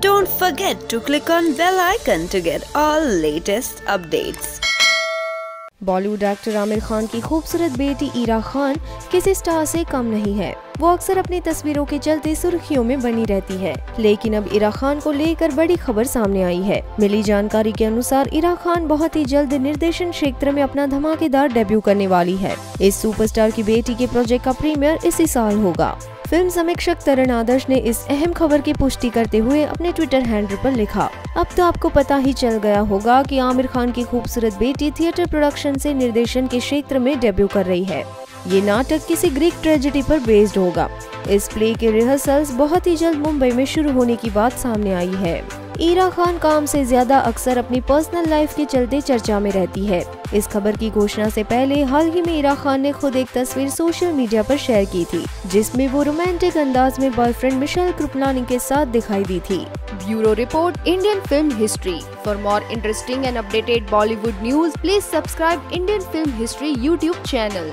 Don't forget to click on bell icon to get all latest updates. Bollywood actor Aamir Khan की खूबसूरत बेटी ईरा खान किसी star से कम नहीं है। वो अक्सर अपनी तस्वीरों के चलते सुर्खियों में बनी रहती है। लेकिन अब इरा खान को लेकर बड़ी खबर सामने आई है। मिली जानकारी के अनुसार इरा खान बहुत ही जल्द निर्देशन क्षेत्र में अपना धमाकेदार डेब्यू करने वाली है। इस सुपरस्टार की बेटी के प्रोजेक्ट का प्रीमियर इसी साल होगा। फ़िल्म समीक्षक तरण आदर्श ने इस अहम खबर की पुष्टि करते हुए अपने ट्विटर हैंडल पर लिखा। अब तो आपको पता ही चल गया होगा कि आमिर खान की खूबसूरत बेटी थिएटर प्रोडक्शन से निर्देशन के क्षेत्र में डेब्यू कर रही है। ये नाटक किसी ग्रीक ट्रेजेडी पर बेस्ड होगा। इस प्ले के रिहर्सल्स बहुत ही जल्द मुंबई में शुरू होने की बात सामने आई है। ईरा खान काम से ज़्यादा अक्सर अपनी पर्सनल लाइफ के चलते चर्चा में रहती है। इस खबर की घोषणा से पहले हाल ही में ईरा खान ने खुद एक तस्वीर सोशल मीडिया पर शेयर की थी, जिसमें वो रोमांटिक अंदाज में बॉयफ्रेंड मिशेल कृपलानी के साथ दिखाई दी थी। Bureau report Indian film history for more interesting and updated Bollywood news please subscribe Indian film history YouTube channel